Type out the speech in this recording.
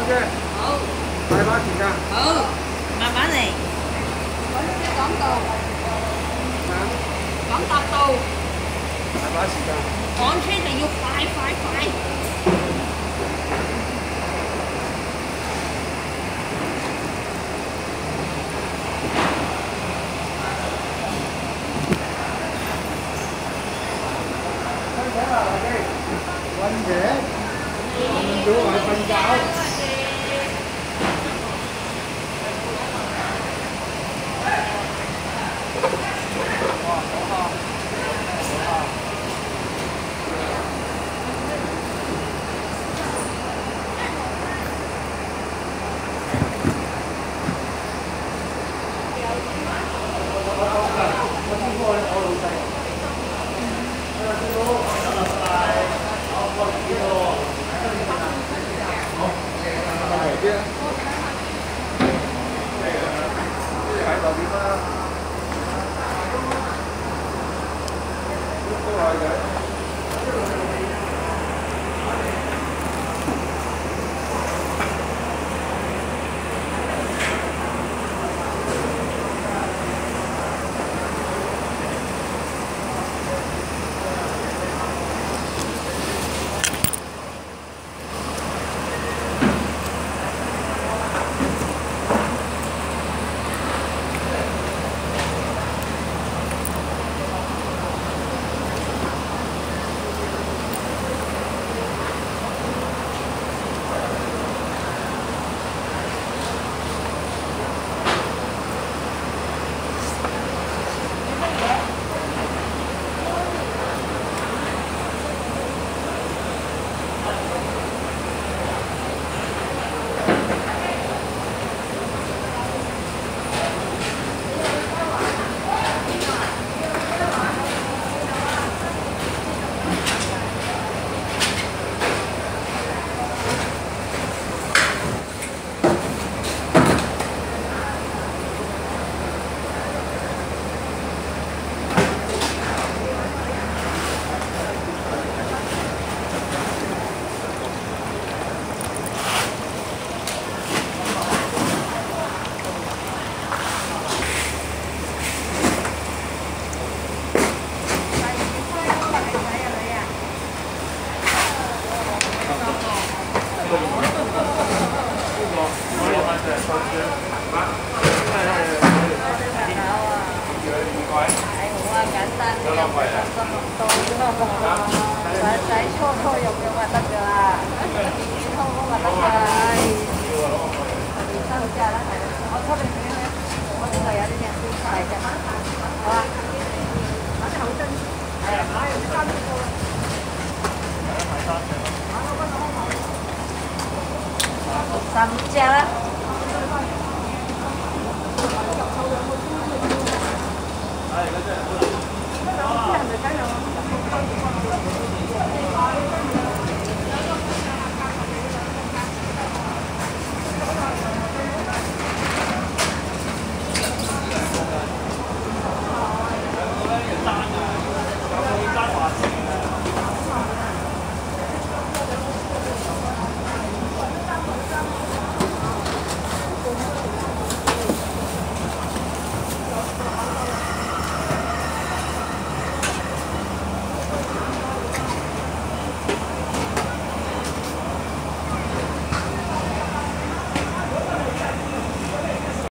bán chứ ừ. Hai bán chị nha ừ. Mà bán này. Bán cái con tù con tàu tù hai bán chị nha con xe là yêu phải phải phải. Hãy subscribe cho kênh Ghiền Mì Gõ Để không bỏ lỡ những video hấp dẫn 使搓搓肉肉就得㗎啦，搓